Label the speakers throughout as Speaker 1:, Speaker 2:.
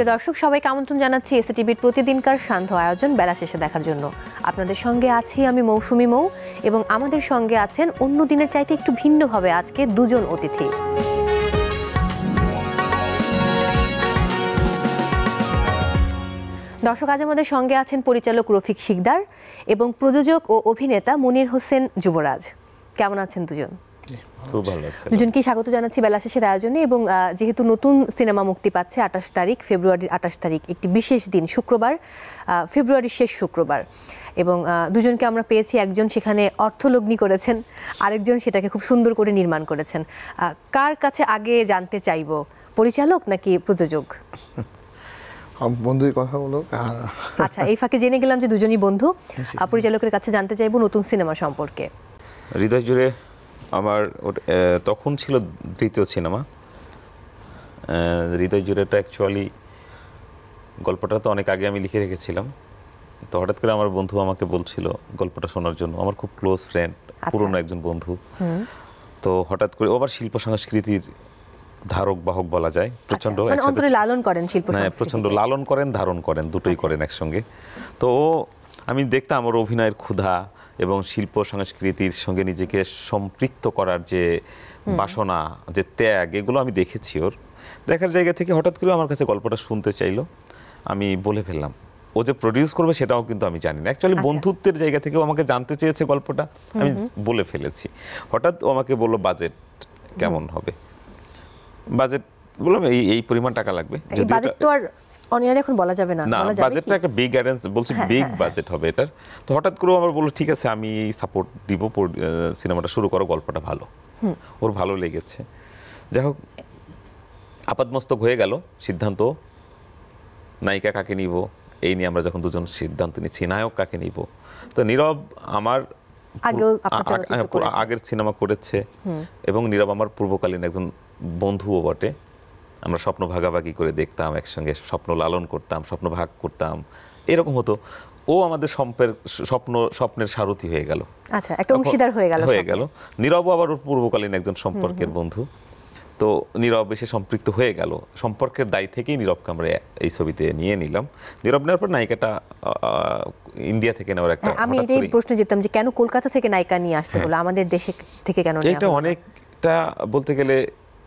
Speaker 1: প্রিয় দর্শক, সবাইকে আমন্ত্রণ জানাচ্ছি এসএ টিভির প্রতিদিনকার সান্ধ্য আয়োজন বেলা শেষে দেখার জন্য। আপনাদের সঙ্গে আছি আমি মৌসুমি মৌ এবং আমাদের সঙ্গে আছেন অন্য দিনের চাইতে একটু ভিন্নভাবে আজকে দুজন অতিথি। দর্শক, আজ আমাদের সঙ্গে আছেন পরিচালক রফিক শিকদার এবং প্রযোজক ও অভিনেতা মনির হোসেন যুবরাজ। কেমন আছেন দুজন?
Speaker 2: খুব ভালো
Speaker 1: দুজনকেই স্বাগত জানাচ্ছি বেলা শেষের আয়োজনে এবং যেহেতু নতুন সিনেমা মুক্তি পাচ্ছে আঠাশ তারিখ ফেব্রুয়ারির আঠাশ তারিখ একটি বিশেষ দিন শুক্রবার ফেব্রুয়ারির শেষ শুক্রবার। এবং দুজনকে আমরা পেয়েছি একজন সেখানে অর্থলগ্নি করেছেন আরেকজন সেটাকে খুব সুন্দর করে নির্মাণ করেছেন। আহ, কার কাছে আগে জানতে চাইব? পরিচালক নাকি প্রযোজক?
Speaker 3: বন্ধুই কথা বলো
Speaker 1: আচ্ছা এই ফাঁকে জেনে গেলাম যে দুজনই বন্ধু। পরিচালকের কাছে জানতে চাইব নতুন সিনেমা সম্পর্কে।
Speaker 2: হৃদয় জুড়ে আমার তখন ছিল দ্বিতীয় সিনেমা। হৃদয় জুড়েটা অ্যাকচুয়ালি গল্পটা তো অনেক আগে আমি লিখে রেখেছিলাম। তো হঠাৎ করে আমার বন্ধু আমাকে বলছিল গল্পটা শোনার জন্য। আমার খুব ক্লোজ ফ্রেন্ড পুরনো একজন বন্ধু। তো হঠাৎ করে ও আবার শিল্প সংস্কৃতির ধারক বাহক বলা যায়। প্রচণ্ড
Speaker 1: আচ্ছা, মানে
Speaker 2: একসাথে
Speaker 1: অন্তরে লালন করেন শিল্প
Speaker 2: হ্যাঁ। প্রচণ্ড লালন করেন ধারণ করেন দুটোই
Speaker 1: আচ্ছা।
Speaker 2: করেন একসঙ্গে। তো ও আমি দেখতাম ওর অভিনয়ের ক্ষুধা এবং শিল্প সংস্কৃতির সঙ্গে নিজেকে সম্পৃক্ত করার যে বাসনা যে ত্যাগ এগুলো আমি দেখেছি ওর। দেখার জায়গা থেকে হঠাৎ করে আমার কাছে গল্পটা শুনতে চাইলো। আমি বলে ফেললাম ও যে প্রডিউস করবে সেটাও কিন্তু আমি জানি না। অ্যাকচুয়ালি
Speaker 1: আচ্ছা।
Speaker 2: বন্ধুত্বের জায়গা থেকে আমাকে জানতে চেয়েছে গল্পটা আমি বলে ফেলেছি। হঠাৎ ও আমাকে বলল বাজেট কেমন হবে? বাজেট বললাম এই এই পরিমাণ টাকা লাগবে।
Speaker 1: এই বাজেট তো আর অনিয়ার এখন বলা যাবে না।
Speaker 2: না
Speaker 1: বলা যাবে
Speaker 2: বাজেটটা একটা বিগ অ্যারেঞ্জ বলছি
Speaker 1: হ্যাঁ,
Speaker 2: বিগ
Speaker 1: হ্যাঁ,
Speaker 2: বাজেট হবে এটার। তো হঠাৎ করে আমার বলল ঠিক আছে আমি সাপোর্ট দিব সিনেমাটা শুরু করো গল্পটা ভালো। ওর ভালো লেগেছে। যাই হোক আপাতমস্তক হয়ে গেল সিদ্ধান্ত। নায়িকা কাকে নিব? এই নিয়ে আমরা যখন দুজন সিদ্ধান্ত নিচ্ছি নায়ক কাকে নিব? তো নীরব আমার হ্যাঁ। আগের সিনেমা করেছে এবং নীরব আমার পূর্বকালীন একজন বন্ধুও বটে। আমরা স্বপ্ন ভাগাভাগি করে দেখতাম একসঙ্গে স্বপ্ন লালন করতাম স্বপ্ন ভাগ করতাম। এরকম হতো। ও আমাদের সম্পের স্বপ্ন স্বপ্নের সারথি হয়ে গেল।
Speaker 1: আচ্ছা একটা অংশীদার হয়ে গেল
Speaker 2: হয়ে গেল। নীরব আবার ওর পূর্বকালীন একজন সম্পর্কের বন্ধু। তো নীরব এসে সম্পৃক্ত হয়ে গেল। সম্পর্কের দায় থেকেই নীরবকে আমরা এই ছবিতে নিয়ে নিলাম। নীরব নেওয়ার পর নায়িকাটা ইন্ডিয়া থেকে নেওয়ার একটা
Speaker 1: হ্যাঁ, আমি এটাই প্রশ্ন যেতাম যে কেন কলকাতা থেকে নায়িকা নিয়ে আসতে হলো আমাদের দেশে থেকে কেন
Speaker 2: এটা অনেকটা বলতে গেলে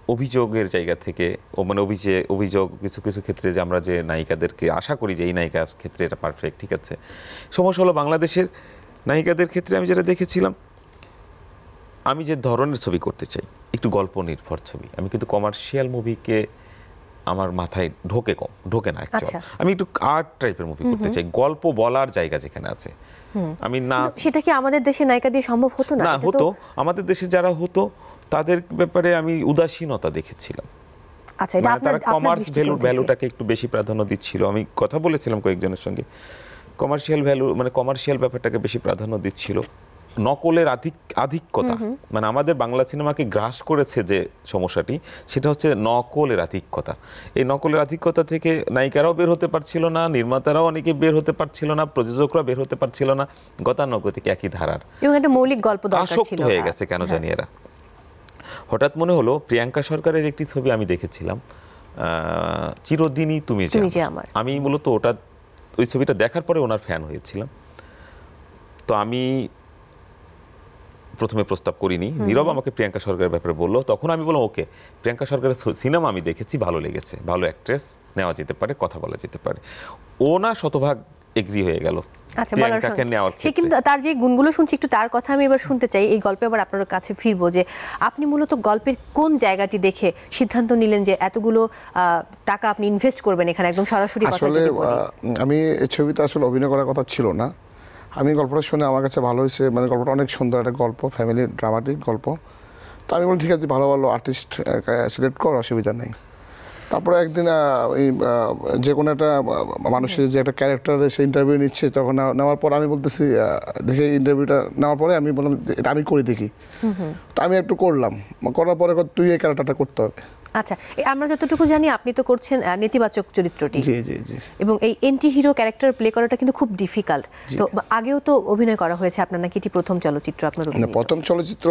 Speaker 2: অভিযোগের জায়গা থেকে ও মানে অভিযোগ অভিযোগ কিছু কিছু ক্ষেত্রে যে আমরা যে নায়িকাদেরকে আশা করি যে এই নায়িকার ক্ষেত্রে এটা পারফেক্ট ঠিক আছে? সমস্যা হলো বাংলাদেশের নায়িকাদের ক্ষেত্রে আমি যেটা দেখেছিলাম আমি যে ধরনের ছবি করতে চাই একটু গল্প নির্ভর ছবি আমি কিন্তু কমার্শিয়াল মুভিকে আমার মাথায় ঢোকে কম ঢোকে না
Speaker 1: আচ্ছা।
Speaker 2: আমি একটু আর্ট টাইপের মুভি করতে চাই গল্প বলার জায়গা যেখানে আছে। আমি না
Speaker 1: সেটা কি আমাদের দেশে নায়িকা দিয়ে সম্ভব হতো না?
Speaker 2: না হতো। আমাদের দেশে যারা হতো তাদের ব্যাপারে আমি উদাসীনতা দেখেছিলাম।
Speaker 1: আচ্ছা এটা
Speaker 2: মানে
Speaker 1: আপনার
Speaker 2: কমার্স ভ্যালু ভ্যালুটাকে একটু বেশি প্রাধান্য দিচ্ছিল। আমি কথা বলেছিলাম কয়েকজনের সঙ্গে। কমার্শিয়াল ভ্যালু মানে কমার্শিয়াল ব্যাপারটাকে বেশি প্রাধান্য দিচ্ছিল। নকলের আধিক আধিক্যতা। মানে আমাদের বাংলা সিনেমাকে গ্রাস করেছে যে সমস্যাটি সেটা হচ্ছে নকলের আধিক্যতা। এই নকলের আধিক্যতা থেকে নায়িকারাও বের হতে পারছিল না নির্মাতারাও অনেকে বের হতে পারছিল না প্রযোজকরা বের হতে পারছিল না। গতানুগতিক একই ধারার।
Speaker 1: এবং একটা মৌলিক গল্প
Speaker 2: আসক্ত হয়ে গেছে কেন
Speaker 1: হ্যাঁ।
Speaker 2: জানি এরা। হঠাৎ মনে হলো প্রিয়াঙ্কা সরকারের একটি ছবি আমি দেখেছিলাম। চিরদিনই তুমি যে। আমার। আমি মূলত ওটা ওই ছবিটা দেখার পরে ওনার ফ্যান হয়েছিলাম। তো আমি প্রথমে প্রস্তাব করিনি। নীরব আমাকে প্রিয়াঙ্কা সরকারের ব্যাপারে বলল। তখন আমি বললাম ওকে প্রিয়াঙ্কা সরকারের সিনেমা আমি দেখেছি ভালো লেগেছে। ভালো অ্যাক্ট্রেস নেওয়া যেতে পারে কথা বলা যেতে পারে। ও না শতভাগ এগ্রি হয়ে গেল।
Speaker 1: আচ্ছা সে কিন্তু তার যে গুণগুলো শুনছি একটু তার কথা আমি এবার শুনতে চাই। এই গল্পে আবার আপনার কাছে ফিরবো যে আপনি মূলত গল্পের কোন জায়গাটি দেখে সিদ্ধান্ত নিলেন যে এতগুলো আহ, টাকা আপনি ইনভেস্ট করবেন এখানে? একদম সরাসরি
Speaker 3: আসলে আহ, আমি এই ছবিতে আসলে অভিনয় করার কথা ছিল না। আমি গল্পটা শুনে আমার কাছে ভালো হয়েছে। মানে গল্পটা অনেক সুন্দর একটা গল্প ফ্যামিলি ড্রামাটিক গল্প। তো আমি বলি ঠিক আছে ভালো ভালো আর্টিস্ট সিলেক্ট কর অসুবিধা নেই। তারপরে একদিন আহ, ওই আহ, যে কোনো একটা মানুষের যে একটা ক্যারেক্টারে সে ইন্টারভিউ নিচ্ছে তখন নেওয়ার পর আমি বলতেছি দেখে ইন্টারভিউটা নেওয়ার পরে আমি বললাম এটা আমি করে দেখি। তো আমি একটু করলাম। করার পরে তুই এই ক্যারেক্টারটা করতে হবে।
Speaker 1: আচ্ছা আমরা যতটুকু জানি আপনি তো করছেন নেতিবাচক চরিত্রটি।
Speaker 3: জি জি জি।
Speaker 1: এবং এই এন্টি হিরো ক্যারেক্টার প্লে করাটা কিন্তু খুব ডিফিকাল্ট তো আগেও তো অভিনয় করা হয়েছে আপনার নাকি এটি প্রথম চলচ্চিত্র আপনার
Speaker 3: প্রথম চলচ্চিত্র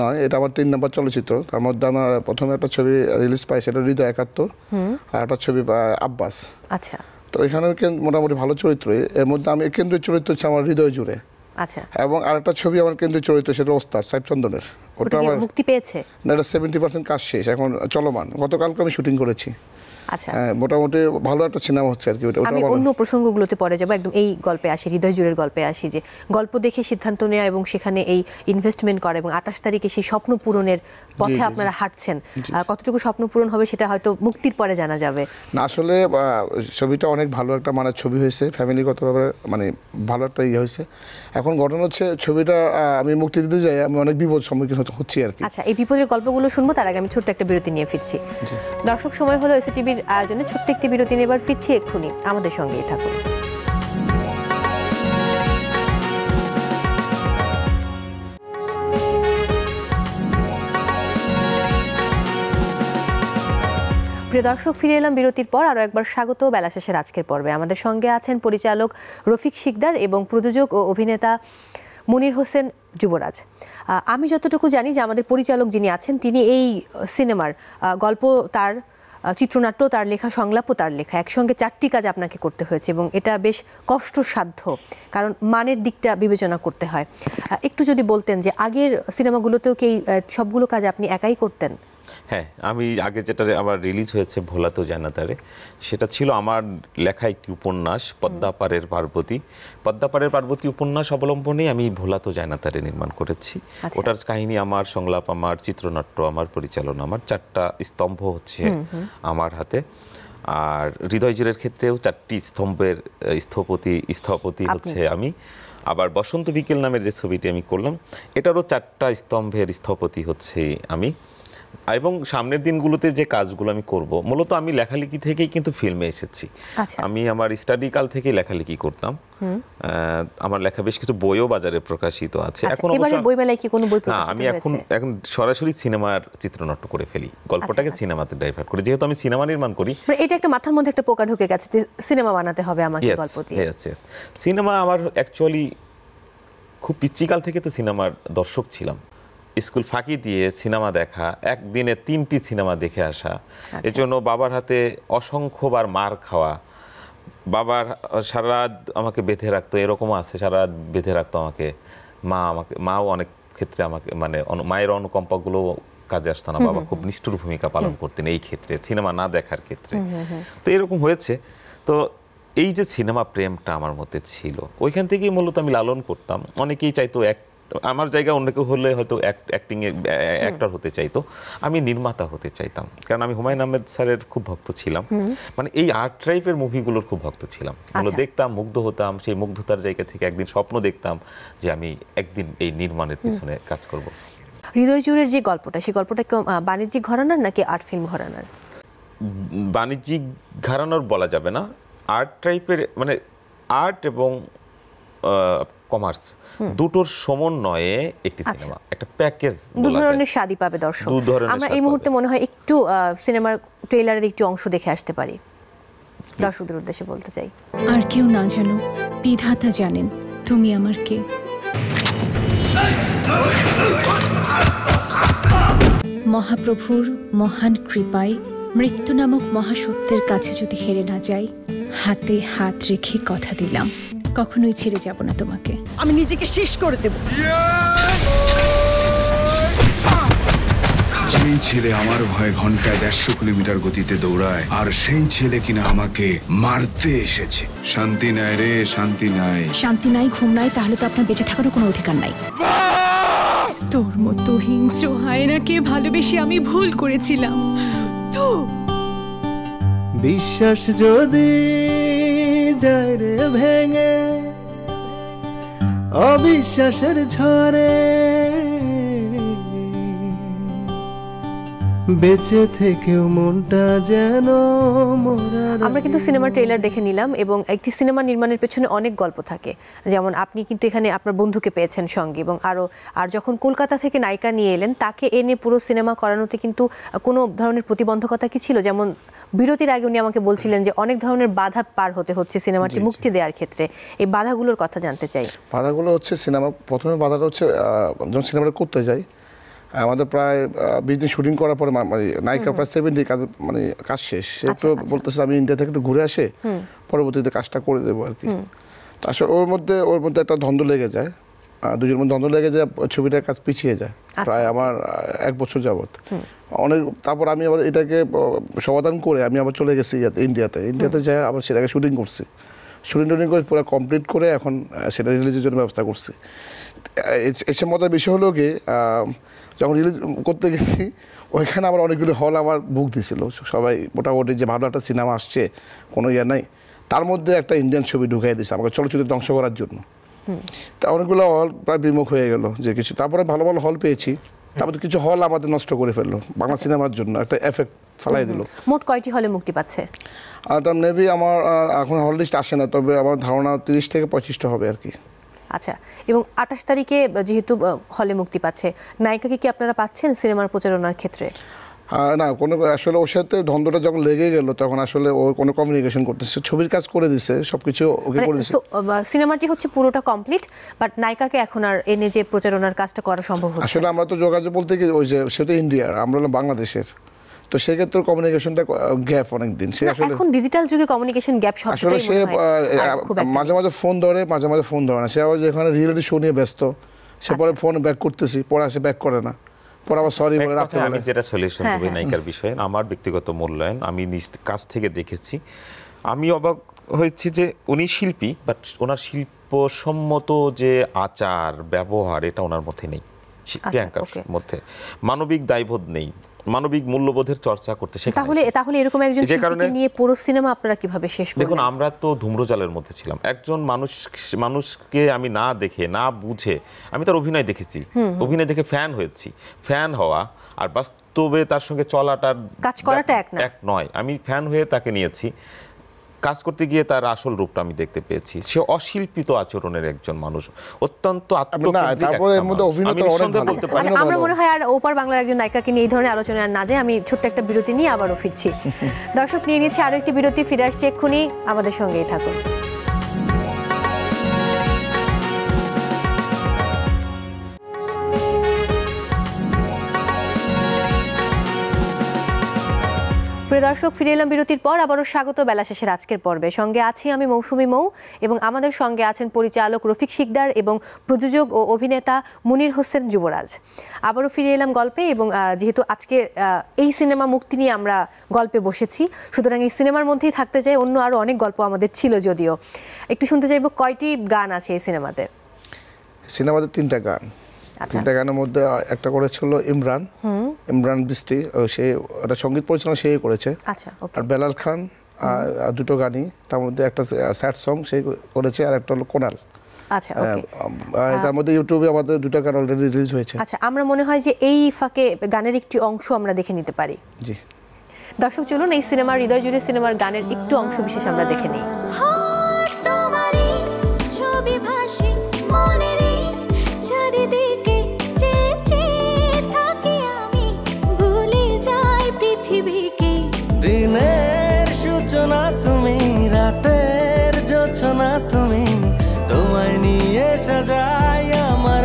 Speaker 3: নয় এটা আমার তিন নম্বর চলচ্চিত্র। তার মধ্যে আমার প্রথমে একটা ছবি রিলিজ পাই সেটা হৃদয় একাত্তর। আর একটা ছবি আব্বাস।
Speaker 1: আচ্ছা।
Speaker 3: তো এখানেও মোটামুটি ভালো চরিত্রই। এর মধ্যে আমি কেন্দ্রীয় চরিত্র হচ্ছে আমার হৃদয় জুড়ে।
Speaker 1: আচ্ছা।
Speaker 3: এবং আরেকটা ছবি আমার কেন্দ্রীয় চরিত্র সেটা ওস্তাদ সাহেব চন্দনের।
Speaker 1: ওটা
Speaker 3: আমার
Speaker 1: মুক্তি পেয়েছে?
Speaker 3: না এটা সেভেন্টি পার্সেন্ট কাজ শেষ এখন চলমান। গতকালকে আমি শুটিং করেছি।
Speaker 1: আচ্ছা।
Speaker 3: হ্যাঁ, মোটামুটি ভালো একটা সিনেমা হচ্ছে আর কি ওটা
Speaker 1: আমি। অন্য প্রসঙ্গগুলোতে পরে যাব একদম এই গল্পে আসি হৃদয় জুড়ের গল্পে আসি যে গল্প দেখে সিদ্ধান্ত নেওয়া এবং সেখানে এই ইনভেস্টমেন্ট করা এবং আঠাশ তারিখে সেই স্বপ্ন পূরণের পথে। আপনারা হাঁটছেন কতটুকু স্বপ্ন পূরণ হবে সেটা হয়তো মুক্তির পরে জানা যাবে।
Speaker 3: না আসলে ছবিটা অনেক ভালো একটা মানে ছবি হয়েছে ফ্যামিলিগতভাবে মানে ভালো একটা ইয়ে হয়েছে। এখন ঘটনা হচ্ছে ছবিটা আমি মুক্তি দিতে যাই আমি অনেক বিপদ সম্মুখীন হতে- হচ্ছি আর কি।
Speaker 1: আচ্ছা এই বিপদের গল্পগুলো শুনব তার আগে আমি ছোট্ট একটা বিরতি নিয়ে ফিরছি। দর্শক সময় হলো এসে টিভির আয়োজনে ছোট্ট একটি বিরতি নিয়ে এবার ফিরছি এক্ষুনি। আমাদের সঙ্গেই থাকুন। প্রিয় দর্শক, ফিরে এলাম বিরতির পর। আরও একবার স্বাগত, বেলা শেষের আজকের পর্বে। আমাদের সঙ্গে আছেন পরিচালক রফিক শিকদার এবং প্রযোজক ও অভিনেতা মনির হোসেন যুবরাজ। আমি যতটুকু জানি যে আমাদের পরিচালক যিনি আছেন, তিনি এই সিনেমার গল্প, তার চিত্রনাট্য, তার লেখা সংলাপও তার লেখা, একসঙ্গে চারটি কাজ আপনাকে করতে হয়েছে এবং এটা বেশ কষ্টসাধ্য, কারণ মানের দিকটা বিবেচনা করতে হয়। একটু যদি বলতেন যে আগের সিনেমাগুলোতেও কি সবগুলো কাজ আপনি একাই করতেন?
Speaker 2: হ্যাঁ আমি আগে যেটা আমার রিলিজ হয়েছে ভোলা তো জানাতারে সেটা ছিল আমার লেখা একটি উপন্যাস পদ্মাপাড়ের পার্বতী। পদ্মাপাড়ের পার্বতী উপন্যাস অবলম্বনে আমি ভোলা তো জানাতারে নির্মাণ করেছি।
Speaker 1: আচ্ছা।
Speaker 2: ওটার কাহিনী আমার সংলাপ আমার চিত্রনাট্য আমার পরিচালনা আমার চারটা স্তম্ভ হচ্ছে আমার হাতে। আর হৃদয়জুরের ক্ষেত্রেও চারটি স্তম্ভের স্থপতি স্থপতি হচ্ছে আমি। আবার বসন্ত বিকেল নামের যে ছবিটি আমি করলাম এটারও চারটা স্তম্ভের স্থপতি হচ্ছে আমি। এবং সামনের দিনগুলোতে যে কাজগুলো আমি করব মূলত আমি লেখালেখি থেকেই কিন্তু ফিল্মে এসেছি।
Speaker 1: আচ্ছা।
Speaker 2: আমি আমার স্টাডি কাল থেকেই লেখালেখি করতাম। আমার লেখা বেশ কিছু বইও বাজারে প্রকাশিত আছে।
Speaker 1: আচ্ছা,
Speaker 2: এখন
Speaker 1: বইমেলায় কি কোনো বই
Speaker 2: না আমি এখন এখন সরাসরি সিনেমার চিত্রনাট্য করে ফেলি। গল্পটাকে
Speaker 1: আচ্ছা।
Speaker 2: সিনেমাতে ডাইভার্ট করি। যেহেতু আমি সিনেমা নির্মাণ করি।
Speaker 1: মানে এটা একটা মাথার মধ্যে একটা পোকা ঢুকে গেছে যে সিনেমা বানাতে হবে আমাকে গল্প দিয়ে.
Speaker 2: সিনেমা আমার অ্যাকচুয়ালি খুব পিচ্চিকাল থেকে তো সিনেমার দর্শক ছিলাম। স্কুল ফাঁকি দিয়ে সিনেমা দেখা একদিনে তিনটি সিনেমা দেখে আসা। এর জন্য বাবার হাতে অসংখ্যবার মার খাওয়া। বাবার সারা রাত আমাকে বেঁধে রাখতো এরকমও আছে সারা রাত বেঁধে রাখতো আমাকে। মা আমাকে মাও অনেক ক্ষেত্রে আমাকে মানে মায়ের অনুকম্পাগুলো কাজে আসতো না। বাবা খুব নিষ্ঠুর ভূমিকা পালন করতেন এই ক্ষেত্রে সিনেমা না দেখার ক্ষেত্রে। তো এরকম হয়েছে। তো এই যে সিনেমা প্রেমটা আমার মধ্যে ছিল ওইখান থেকেই মূলত আমি লালন করতাম। অনেকেই চাইতো এক আমার জায়গা অন্য কেউ হলে হয়তো অ্যাক্টিং এর অ্যাক্টর হতে চাইতো। আমি নির্মাতা হতে চাইতাম। কারণ আমি হুমায়ুন আহমেদ স্যারের খুব ভক্ত ছিলাম। মানে এই আর্ট টাইপের মুভিগুলোর খুব ভক্ত ছিলাম। এগুলো
Speaker 1: আচ্ছা।
Speaker 2: দেখতাম মুগ্ধ হতাম সেই মুগ্ধতার জায়গা থেকে একদিন স্বপ্ন দেখতাম যে আমি একদিন এই নির্মাণের পিছনে কাজ করব।
Speaker 1: হৃদয় জুড়ের যে গল্পটা সেই গল্পটা বাণিজ্যিক ঘরানার নাকি আর্ট ফিল্ম ঘরানার?
Speaker 2: বাণিজ্যিক ঘরানোর বলা যাবে না। আর্ট টাইপের মানে আর্ট এবং কমার্স দুটোর সমন্বয়ে একটি
Speaker 1: আচ্ছা।
Speaker 2: সিনেমা একটা প্যাকেজ
Speaker 1: দু ধরনের স্বাদই পাবে দর্শক।
Speaker 2: দু ধরনের
Speaker 1: আমরা এই মুহূর্তে মনে হয় একটু সিনেমার ট্রেলারের একটু অংশ দেখে আসতে পারি। দর্শকদের উদ্দেশ্যে বলতে চাই।
Speaker 4: আর কেউ না জানো বিধাতা জানেন তুমি আমার কে। মহাপ্রভুর মহান কৃপায় মৃত্যু নামক মহাসত্যের কাছে যদি হেরে না যাই হাতে হাত রেখে কথা দিলাম। কখনোই ছেড়ে যাব না তোমাকে।
Speaker 5: আমি নিজেকে শেষ করে দেব।
Speaker 6: যেই ছেলে আমার ভয়ে ঘন্টায় দেড়শো কিলোমিটার গতিতে দৌড়ায় আর সেই ছেলে কিনা আমাকে মারতে এসেছে। শান্তি নাই রে শান্তি নাই।
Speaker 4: শান্তি নাই ঘুম নাই তাহলে তো আপনার বেঁচে থাকারও কোনো অধিকার নাই। তোর মতো হিংস্র হায়নাকে ভালোবেসে আমি ভুল করেছিলাম। তো
Speaker 7: বিশ্বাস যদি যায় রে ভেঙে অবিশ্বাসের ঝরে বেঁচে থেকেও মনটা যেন
Speaker 1: আমরা কিন্তু সিনেমার ট্রেলার দেখে নিলাম এবং একটি সিনেমা নির্মাণের পেছনে অনেক গল্প থাকে। যেমন আপনি কিন্তু এখানে আপনার বন্ধুকে পেয়েছেন সঙ্গে এবং আরও আর যখন কলকাতা থেকে নায়িকা নিয়ে এলেন, তাকে এনে পুরো সিনেমা করানোতে কিন্তু কোনো ধরনের প্রতিবন্ধকতা কি ছিল? যেমন বিরতির আগে উনি আমাকে বলছিলেন যে অনেক ধরনের বাধা পার হতে হচ্ছে সিনেমাটি মুক্তি দেওয়ার ক্ষেত্রে। এই বাধাগুলোর কথা জানতে চাই।
Speaker 3: বাধাগুলো হচ্ছে সিনেমা প্রথমে বাধাটা হচ্ছে যখন সিনেমাটা করতে যাই আমাদের প্রায় বিশ দিন শুটিং করার পরে মানে নায়িকা প্রায় সেভেন সেভেন্টি কাজ মানে কাজ শেষ। সে
Speaker 1: আচ্ছা,
Speaker 3: তো
Speaker 1: আচ্ছা।
Speaker 3: বলতেছে আমি ইন্ডিয়া থেকে একটু ঘুরে আসে পরবর্তীতে কাজটা করে দেবো আর কি। আসলে ওর মধ্যে ওর মধ্যে একটা ধন্দ লেগে যায়। দুজনের মধ্যে দ্বন্দ্ব লেগে যায় ছবিটার কাজ পিছিয়ে যায়।
Speaker 1: আচ্ছা।
Speaker 3: প্রায় আমার এক বছর যাবত অনেক তারপর আমি আবার এটাকে সমাধান করে আমি আবার চলে গেছি ইন্ডিয়াতে। ইন্ডিয়াতে যাই আবার সেটাকে শুটিং করছি। শুটিং টুটিং করে পুরো কমপ্লিট করে এখন সেটা রিলিজের জন্য ব্যবস্থা করছি। এসে মজার বিষয় হলো কি যখন রিলিজ করতে গেছি ওইখানে আবার অনেকগুলো হল আমার বুক দিছিল। সবাই মোটামুটি যে ভালো একটা সিনেমা আসছে কোনো ইয়ে নাই। তার মধ্যে একটা ইন্ডিয়ান ছবি ঢুকাই দিয়েছে আমাকে চলচ্চিত্র ধ্বংস করার জন্য। অনেকগুলো হল প্রায় বিমুখ হয়ে গেল যে কিছু। তারপরে ভালো ভালো হল পেয়েছি। তারপরে কিছু হল আমাদের নষ্ট করে ফেলল বাংলা সিনেমার জন্য। একটা এফেক্ট ফেলাই দিল।
Speaker 1: মোট কয়টি হলে মুক্তি পাচ্ছে?
Speaker 3: আর এটা মেবি আমার এখন হল লিস্ট আসে না তবে আমার ধারণা তিরিশ থেকে পঁচিশটা হবে আর কি।
Speaker 1: আচ্ছা এবং আঠাশ তারিখে যেহেতু হলে মুক্তি পাচ্ছে নায়িকাকে কি আপনারা পাচ্ছেন সিনেমার প্রচারণার ক্ষেত্রে?
Speaker 3: না কোনো আসলে ওর সাথে দ্বন্দ্বটা যখন লেগে গেল তখন আসলে ও কোনো কমিউনিকেশন করতেছে। ছবির কাজ করে দিছে সব কিছু ওকে করে
Speaker 1: মানে
Speaker 3: দিছে।
Speaker 1: so, সিনেমাটি হচ্ছে পুরোটা কমপ্লিট বাট নায়িকাকে এখন আর এনে যে প্রচারণার কাজটা করা সম্ভব হচ্ছে
Speaker 3: আসলে আমরা তো যোগাযোগ বলতে কি ওই যে সে তো ইন্ডিয়ার আমরা হলাম বাংলাদেশের। তো সেক্ষেত্রে কমিউনিকেশনটা গ্যাপ অনেক দিন সে আসলে
Speaker 1: এখন ডিজিটাল যুগে কমিউনিকেশন গ্যাপ
Speaker 3: সব
Speaker 1: আসলে
Speaker 3: সে মাঝে মাঝে ফোন ধরে মাঝে মাঝে ফোন ধরে না। সে আবার যেখানে রিয়েলিটি শো নিয়ে ব্যস্ত সে পরে
Speaker 1: আচ্ছা।
Speaker 3: ফোন ব্যাক করতেছি পরে আসে ব্যাক করে না। পরে আবার সরি বলে রাখতে
Speaker 2: আমি যেটা সলিউশন
Speaker 1: হ্যাঁ,
Speaker 2: দেবো
Speaker 1: হ্যাঁ।
Speaker 2: নায়িকার বিষয়ে আমার ব্যক্তিগত মূল্যায়ন আমি নিজ কাছ থেকে দেখেছি। আমি অবাক হয়েছি যে উনি শিল্পী বাট ওনার শিল্পসম্মত যে আচার ব্যবহার এটা ওনার মধ্যে নেই।
Speaker 1: আচ্ছা,
Speaker 2: প্রিয়াঙ্কার মধ্যে। মানবিক দায়বোধ নেই। মানবিক মূল্যবোধের চর্চা করতে শেখা
Speaker 1: তাহলে তাহলে এরকম একজন
Speaker 2: যে কারণে-
Speaker 1: নিয়ে পুরো সিনেমা আপনারা কীভাবে শেষ
Speaker 2: দেখুন আমরা তো ধূম্রজালের মধ্যে ছিলাম। একজন মানুষ মানুষকে আমি না দেখে না বুঝে আমি তার অভিনয় দেখেছি। অভিনয় দেখে ফ্যান হয়েছি। ফ্যান হওয়া আর বাস্তবে তার সঙ্গে চলাটার
Speaker 1: কাজ করাটা এক
Speaker 2: নয়। আমি ফ্যান হয়ে তাকে নিয়েছি। কাজ করতে গিয়ে তার আসল রূপটা আমি দেখতে পেয়েছি। সে অশিল্পিত আচরণের একজন মানুষ অত্যন্ত আত্মকেন্দ্রিক
Speaker 3: তারপরে
Speaker 2: একটা
Speaker 3: এর মধ্যে
Speaker 2: মানুষ।
Speaker 3: অভিনেতা
Speaker 2: আমি
Speaker 3: অনেক
Speaker 2: নিঃসন্দেহে
Speaker 3: ভালো।
Speaker 2: বলতে পারি।
Speaker 1: মানে আমরা মনে হয় আর ওপার বাংলার একজন নায়িকাকে নিয়ে এই ধরনের আলোচনায় আর না যায় আমি ছোট্ট একটা বিরতি নিয়ে আবারও ফিরছি। দর্শক নিয়ে নিচ্ছে আরও একটি বিরতি ফিরে আসছি এক্ষুনি। আমাদের সঙ্গেই থাকুন। প্রিয় দর্শক, ফিরে এলাম বিরতির পর। আবারও স্বাগত বেলা শেষের আজকের পর্বে। সঙ্গে আছি আমি মৌসুমি মৌ এবং আমাদের সঙ্গে আছেন পরিচালক রফিক শিকদার এবং প্রযোজক ও অভিনেতা মুনির হোসেন যুবরাজ। আবারও ফিরে এলাম গল্পে এবং যেহেতু আজকে এই সিনেমা মুক্তি নিয়ে আমরা গল্পে বসেছি, সুতরাং এই সিনেমার মধ্যেই থাকতে চাই অন্য আরও অনেক গল্প আমাদের ছিল যদিও। একটু শুনতে চাইব কয়টি গান আছে এই সিনেমাতে?
Speaker 3: সিনেমাতে তিনটা গান। তিনটা গানের মধ্যে একটা করেছিল ইমরান। ইমরান বৃষ্টি ও সে ওটা সংগীত পরিচালনা সেই করেছে।
Speaker 1: আচ্ছা
Speaker 3: আর বেলাল খান আর দুটো গানই তার মধ্যে একটা স্যাড সং সেই করেছে আর একটা হলো কোনাল।
Speaker 1: আচ্ছা
Speaker 3: তার মধ্যে ইউটিউবে আমাদের দুটো গান অলরেডি রিলিজ হয়েছে।
Speaker 1: আচ্ছা আমরা মনে হয় যে এই ফাঁকে গানের একটি অংশ আমরা দেখে নিতে পারি।
Speaker 3: জি।
Speaker 1: দর্শক চলুন এই সিনেমার হৃদয় জুড়ে সিনেমার গানের একটু অংশ বিশেষ আমরা দেখে নিই।
Speaker 5: ছবি ভাসে।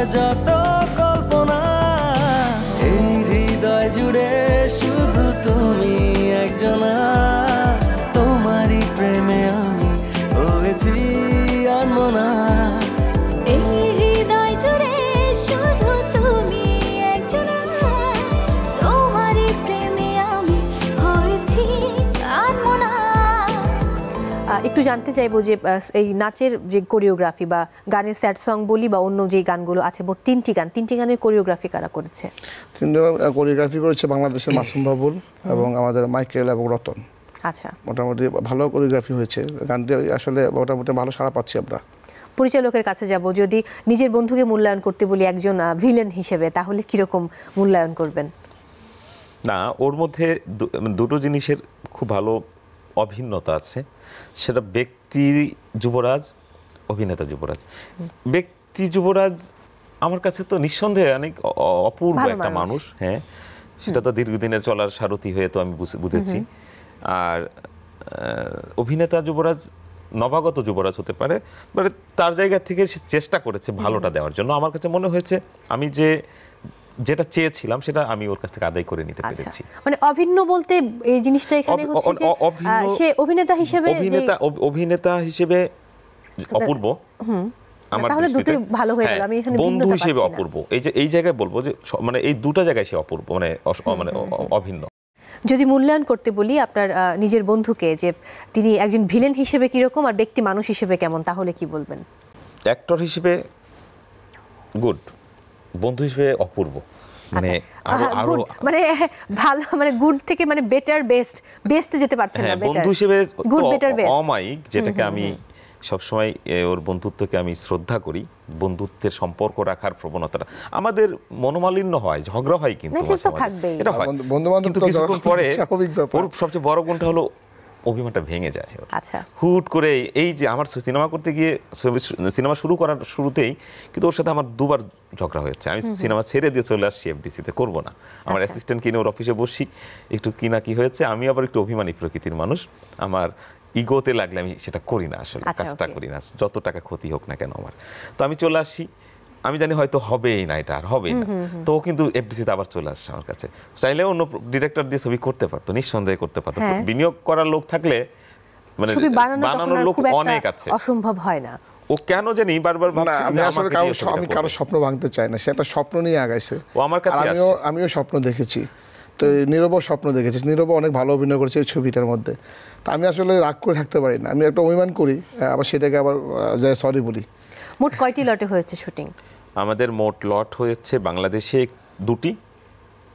Speaker 7: যত
Speaker 1: একটু জানতে চাইব যে এই নাচের যে কোরিওগ্রাফি বা গানের স্যাড সং বলি বা অন্য যে গানগুলো আছে মোট তিনটি গান। তিনটি গানের কোরিওগ্রাফি কারা করেছে?
Speaker 3: তিনটা কোরিওগ্রাফি করেছে বাংলাদেশের মাসুম বাবুল এবং আমাদের মাইকেল এবং রতন।
Speaker 1: আচ্ছা।
Speaker 3: মোটামুটি ভালো কোরিওগ্রাফি হয়েছে। গানটি আসলে মোটামুটি ভালো সাড়া পাচ্ছি আমরা।
Speaker 1: পরিচালকের কাছে যাব। যদি নিজের বন্ধুকে মূল্যায়ন করতে বলি একজন ভিলেন হিসেবে তাহলে কীরকম মূল্যায়ন করবেন?
Speaker 2: না ওর মধ্যে দুটো জিনিসের খুব ভালো অভিন্নতা আছে। সেটা ব্যক্তি যুবরাজ অভিনেতা যুবরাজ। ব্যক্তি যুবরাজ আমার কাছে তো নিঃসন্দেহে অনেক অপূর্ব একটা
Speaker 1: মানুষ।
Speaker 2: হ্যাঁ। সেটা তো দীর্ঘদিনের চলার সারথি হয়ে তো আমি বুঝে- বুঝেছি। আর অভিনেতা যুবরাজ নবাগত যুবরাজ হতে পারে মানে তার জায়গা থেকে সে চেষ্টা করেছে ভালোটা দেওয়ার জন্য। আমার কাছে মনে হয়েছে আমি যে যেটা চেয়েছিলাম সেটা আমি ওর কাছ থেকে আদায় করে নিতে
Speaker 1: আচ্ছা।
Speaker 2: পেরেছি।
Speaker 1: মানে অভিন্ন বলতে এই জিনিসটা এখানে হচ্ছে যে সে অভিনেতা হিসেবে
Speaker 2: অভিনেতা অভিনেতা হিসেবে অপূর্ব। আমার
Speaker 1: তাহলে। দুটোই ভালো হয়ে গেল।
Speaker 2: হ্যাঁ,
Speaker 1: আমি এখানে
Speaker 2: বন্ধু
Speaker 1: ভিন্নতা
Speaker 2: হিসেবে অপূর্ব। এই যে এই জায়গায় বলব যে মানে এই দুটো জায়গায় সে অপূর্ব মানে মানে অভিন্ন।
Speaker 1: যদি মূল্যায়ন করতে বলি আপনার নিজের বন্ধুকে যে তিনি একজন ভিলেন হিসেবে কীরকম আর ব্যক্তি মানুষ হিসেবে কেমন তাহলে কি বলবেন?
Speaker 2: অ্যাক্টর হিসেবে গুড। বন্ধু হিসেবে অপূর্ব। মানে আরও
Speaker 1: আরও মানে ভালো মানে গুড থেকে মানে বেটার বেস্ট বেস্ট যেতে পারছেন না
Speaker 2: হ্যাঁ
Speaker 1: বেটার
Speaker 2: বন্ধু হিসেবে
Speaker 1: গুড বেটার বেস্ট
Speaker 2: অমায়িক যেটাকে আমি সবসময় ওর বন্ধুত্বকে আমি শ্রদ্ধা করি। বন্ধুত্বের সম্পর্ক রাখার প্রবণতাটা। আমাদের মনোমালিন্য হয় ঝগড়া হয় কিন্তু। এটা হয়। কিন্তু কিছুক্ষণ পরে ওর সবচেয়ে বড় গুণটা হলো অভিমানটা ভেঙে যায়
Speaker 1: আচ্ছা।
Speaker 2: হুট করে এই যে আমার সিনেমা করতে গিয়ে সিনেমা শুরু করার শুরুতেই কিন্তু ওর সাথে আমার দুবার ঝগড়া হয়েছে। আমি সিনেমা ছেড়ে দিয়ে চলে আসছি এফডিসিতে করব না। আমার
Speaker 1: আচ্ছা।
Speaker 2: অ্যাসিস্ট্যান্ট কিনে ওর অফিসে বসি একটু কি না কি হয়েছে আমি আবার একটু অভিমানী প্রকৃতির মানুষ। আমার ইগোতে লাগলে আমি সেটা করি না আসলে
Speaker 1: আচ্ছা,
Speaker 2: কাজটা করি না যত টাকা ক্ষতি হোক না কেন আমার। তো আমি চলে আসি আমি জানি হয়তো হবেই না এটা আর হবেই না। তো ও কিন্তু এফডিসিতে আবার চলে আসছে আমার কাছে। চাইলে অন্য ডিরেক্টর দিয়ে ছবি করতে পারতো নিঃসন্দেহে করতে পারতো।
Speaker 1: হ্যাঁ।
Speaker 2: বিনিয়োগ করার লোক থাকলে মানে বানানোর লোক অনেক আছে।
Speaker 1: অসম্ভব হয় না।
Speaker 2: ও কেন জানি বারবার
Speaker 3: আমি আসলে
Speaker 2: কারও
Speaker 3: আমি
Speaker 2: কারও
Speaker 3: স্বপ্ন ভাঙতে চাই না সে একটা স্বপ্ন নিয়ে আগাইছে।
Speaker 2: ও আমার কাছে
Speaker 3: আমিও আমিও স্বপ্ন দেখেছি। তো এই নীরবও স্বপ্ন দেখেছি। নীরবও অনেক ভালো অভিনয় করেছে এই ছবিটার মধ্যে। তা আমি আসলে রাগ করে থাকতে পারি না। আমি একটা অভিমান করি আবার সেটাকে আবার সরি বলি।
Speaker 1: মোট কয়টি লটে হয়েছে শুটিং
Speaker 2: আমাদের মোট লট হয়েছে বাংলাদেশে দুটি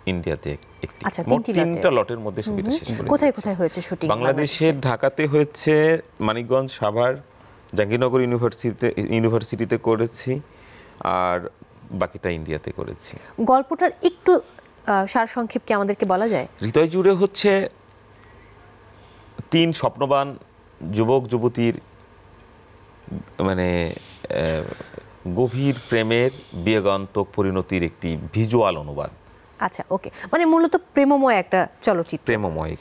Speaker 2: ইন্ডিয়াতে একটি।
Speaker 1: আচ্ছা,
Speaker 2: মোট
Speaker 1: তিনটা
Speaker 2: লটের মধ্যে ছবিটা শেষ
Speaker 1: কোথায় কোথায় হয়েছে শুটিং
Speaker 2: বাংলাদেশের ঢাকাতে হয়েছে মানিকগঞ্জ সাভার জাহাঙ্গীরনগর ইউনিভার্সিটিতে ইউনিভার্সিটিতে করেছি আর বাকিটা ইন্ডিয়াতে করেছি।
Speaker 1: গল্পটার একটু আহ, সারসংক্ষেপ কি আমাদেরকে বলা যায়?
Speaker 2: হৃদয় জুড়ে হচ্ছে তিন স্বপ্নবান যুবক যুবতীর মানে গভীর প্রেমের বিয়োগান্তক পরিণতির একটি ভিজুয়াল অনুবাদ।
Speaker 1: আচ্ছা ওকে। মানে মূলত প্রেমময় একটা চলচ্চিত্র।
Speaker 2: প্রেমময়।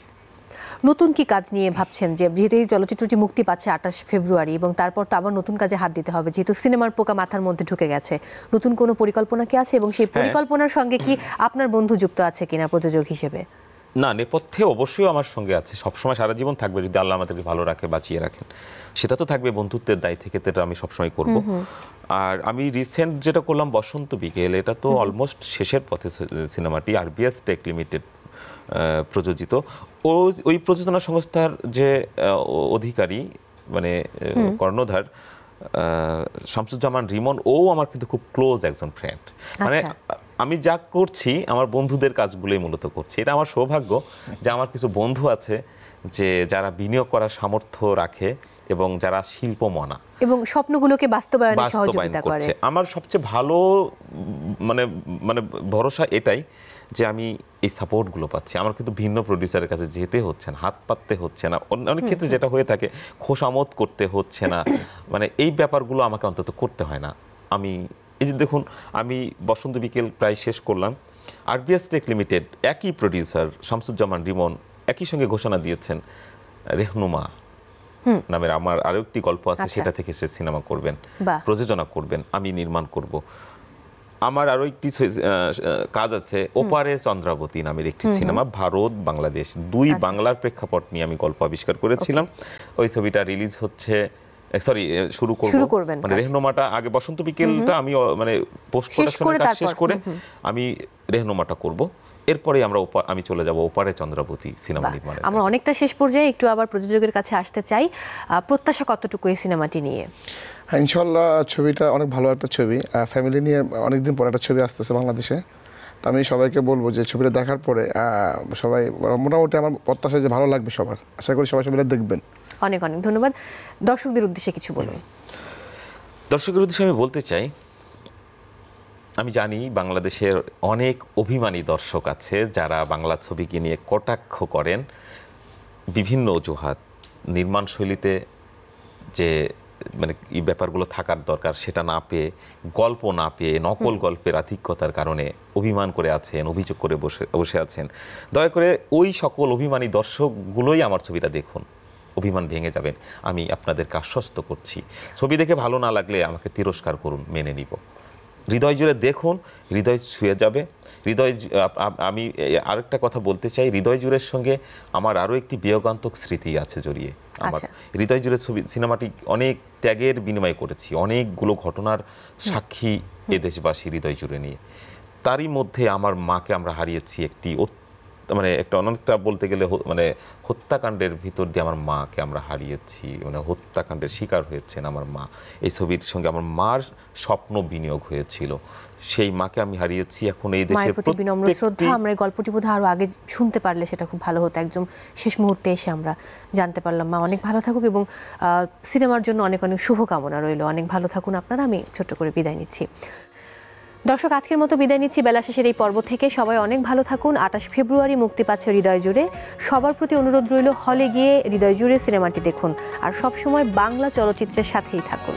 Speaker 1: নতুন কি কাজ নিয়ে ভাবছেন যে যেহেতু এই চলচ্চিত্রটি মুক্তি পাচ্ছে আঠাশ ফেব্রুয়ারি এবং তারপর তো আবার নতুন কাজে হাত দিতে হবে যেহেতু সিনেমার পোকা মাথার মধ্যে ঢুকে গেছে নতুন কোনো পরিকল্পনা কি আছে? এবং সেই
Speaker 2: হ্যাঁ।
Speaker 1: পরিকল্পনার সঙ্গে কি আপনার বন্ধু যুক্ত আছে কিনা প্রযোজক হিসেবে?
Speaker 2: না নেপথ্যে অবশ্যই আমার সঙ্গে আছে। সবসময় সারা জীবন থাকবে যদি আল্লাহ আমাদেরকে ভালো রাখে বাঁচিয়ে রাখেন। সেটা তো থাকবে বন্ধুত্বের দায় থেকে তো আমি সবসময় করব। আর আমি রিসেন্ট যেটা করলাম বসন্ত বিকেল এটা তো অলমোস্ট শেষের পথে সিনেমাটি আরবিএস টেক লিমিটেড প্রযোজিত। ও ওই প্রযোজনা সংস্থার যে অধিকারী মানে কর্ণধার শামসুজ্জামান রিমন ও আমার কিন্তু খুব ক্লোজ একজন ফ্রেন্ড মানে
Speaker 1: আচ্ছা।
Speaker 2: আমি যা করছি আমার বন্ধুদের কাজগুলোই মূলত করছি। এটা আমার সৌভাগ্য যে আমার কিছু বন্ধু আছে যে যারা বিনিয়োগ করার সামর্থ্য রাখে এবং যারা শিল্প মনা
Speaker 1: এবং স্বপ্নগুলোকে বাস্তবায়নে
Speaker 2: বাস্তবায়ন
Speaker 1: সহযোগিতা করে।
Speaker 2: করছে আমার সবচেয়ে ভালো মানে মানে ভরসা এটাই যে আমি এই সাপোর্টগুলো পাচ্ছি। আমার কিন্তু ভিন্ন প্রডিউসারের কাছে যেতে হচ্ছে না হাত পাততে হচ্ছে না। অন্য- অনেক ক্ষেত্রে যেটা হয়ে থাকে খোসামত করতে হচ্ছে না। মানে এই ব্যাপারগুলো আমাকে অন্তত করতে হয় না। আমি এই যে দেখুন আমি বসন্ত বিকেল প্রায় শেষ করলাম। আরবিএস টেক লিমিটেড একই প্রডিউসার শামসুজ্জামান রিমন একই সঙ্গে ঘোষণা দিয়েছেন রেহনুমা নামের আমার আরও একটি গল্প আছে
Speaker 1: আচ্ছা।
Speaker 2: সেটা থেকে সে সিনেমা করবেন প্রযোজনা করবেন আমি নির্মাণ করব। আমার আরও একটি কাজ আছে ওপারে চন্দ্রাবতী নামের একটি সিনেমা ভারত বাংলাদেশ দুই
Speaker 1: আচ্ছা।
Speaker 2: বাংলার প্রেক্ষাপট নিয়ে আমি গল্প আবিষ্কার করেছিলাম। ওই ছবিটা রিলিজ হচ্ছে সরি শুরু করব।
Speaker 1: শুরু করবেন
Speaker 2: মানে। রেহনুমাটা আগে বসন্ত বিকেলটা আমি মানে পোস্ট প্রোডাকশনের কাজ শেষ করে আমি রেহনুমাটা করব। এরপরে আমরা আমি চলে যাব ওপারে চন্দ্রাবতী সিনেমা
Speaker 1: বাহ,
Speaker 2: নির্মাণের
Speaker 1: আমরা অনেকটা শেষ পর্যায়ে একটু আবার প্রযোজকের কাছে আসতে চাই। প্রত্যাশা কতটুকু এই সিনেমাটি নিয়ে?
Speaker 3: হ্যাঁ ইনশাল্লাহ ছবিটা অনেক ভালো একটা ছবি। ফ্যামিলি নিয়ে অনেকদিন পরে একটা ছবি আসতেছে বাংলাদেশে। তো আমি সবাইকে বলব যে ছবিটা দেখার পরে আহ, সবাই মোটামুটি আমার প্রত্যাশা যে ভালো লাগবে সবার। আশা করি সবাই ছবিটা দেখবেন।
Speaker 1: অনেক অনেক ধন্যবাদ। দর্শকদের উদ্দেশ্যে কিছু বলুন।
Speaker 2: দর্শকের উদ্দেশ্যে আমি বলতে চাই আমি জানি বাংলাদেশের অনেক অভিমানী দর্শক আছে যারা বাংলা ছবিকে নিয়ে কটাক্ষ করেন। বিভিন্ন অজুহাত নির্মাণ শৈলীতে যে মানে এই ব্যাপারগুলো থাকার দরকার সেটা না পেয়ে গল্প না পেয়ে নকল গল্পের আধিক্যতার কারণে অভিমান করে আছেন অভিযোগ করে বসে বসে আছেন। দয়া করে ওই সকল অভিমানী দর্শকগুলোই আমার ছবিটা দেখুন। অভিমান ভেঙে যাবেন। আমি আপনাদেরকে আশ্বস্ত করছি। ছবি দেখে ভালো না লাগলে আমাকে তিরস্কার করুন মেনে নিব। হৃদয় জুড়ে দেখুন হৃদয় ছুঁয়ে যাবে। হৃদয় আমি আরেকটা কথা বলতে চাই। হৃদয় জুড়ের সঙ্গে আমার আরও একটি বিয়োগান্তক স্মৃতি আছে জড়িয়ে। আমার
Speaker 1: আচ্ছা।
Speaker 2: হৃদয় জুড়ে ছবি সিনেমাটি অনেক ত্যাগের বিনিময় করেছি। অনেকগুলো ঘটনার সাক্ষী এ দেশবাসী হৃদয় জুড়ে নিয়ে। তারই মধ্যে আমার মাকে আমরা হারিয়েছি একটি মানে একটা অনেকটা বলতে গেলে মানে হত্যাকাণ্ডের ভিতর দিয়ে আমার মাকে আমরা হারিয়েছি। মানে হত্যাকাণ্ডের শিকার হয়েছেন আমার মা। এই ছবির সঙ্গে আমার মার স্বপ্ন বিনিয়োগ হয়েছিল। সেই মাকে আমি হারিয়েছি এখন এই দেশের
Speaker 1: প্রতি বিনম্র শ্রদ্ধা আমরা এই গল্পটি বোধহয় আরও আগে শুনতে পারলে সেটা খুব ভালো হতো। একদম শেষ মুহূর্তে এসে আমরা জানতে পারলাম মা অনেক ভালো থাকুক এবং সিনেমার জন্য অনেক অনেক শুভকামনা রইল। অনেক ভালো থাকুন আপনারা। আমি ছোট্ট করে বিদায় নিচ্ছি। দর্শক, আজকের মতো বিদায় নিচ্ছি। বেলা শেষের এই পর্ব থেকে সবাই অনেক ভালো থাকুন। আঠাশ ফেব্রুয়ারি মুক্তি পাচ্ছে হৃদয় জুড়ে। সবার প্রতি অনুরোধ রইল, হলে গিয়ে হৃদয় জুড়ে সিনেমাটি দেখুন। আর সবসময় বাংলা চলচ্চিত্রের সাথেই থাকুন।